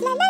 La la